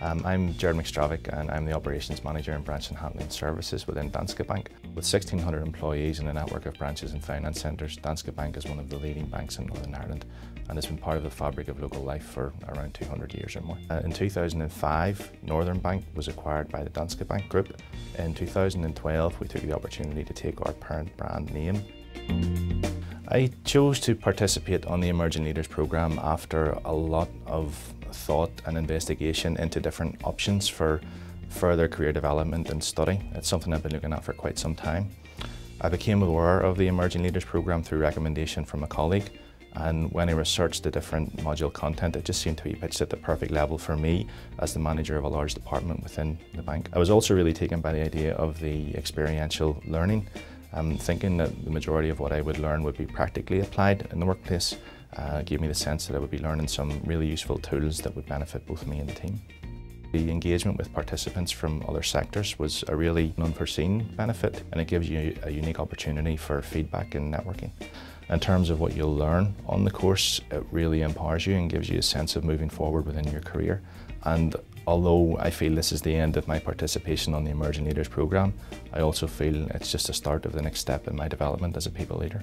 Um, I'm Gerard McStravick and I'm the Operations Manager in Branch and Handling Services within Danske Bank. With 1,600 employees and a network of branches and finance centres, Danske Bank is one of the leading banks in Northern Ireland and has been part of the fabric of local life for around 200 years or more. Uh, in 2005, Northern Bank was acquired by the Danske Bank Group. In 2012, we took the opportunity to take our parent brand name. I chose to participate on the Emerging Leaders programme after a lot of thought and investigation into different options for further career development and study. It's something I've been looking at for quite some time. I became aware of the Emerging Leaders Programme through recommendation from a colleague and when I researched the different module content it just seemed to be pitched at the perfect level for me as the manager of a large department within the bank. I was also really taken by the idea of the experiential learning, um, thinking that the majority of what I would learn would be practically applied in the workplace uh, gave me the sense that I would be learning some really useful tools that would benefit both me and the team. The engagement with participants from other sectors was a really unforeseen benefit and it gives you a unique opportunity for feedback and networking. In terms of what you'll learn on the course, it really empowers you and gives you a sense of moving forward within your career. And although I feel this is the end of my participation on the Emerging Leaders programme, I also feel it's just the start of the next step in my development as a people leader.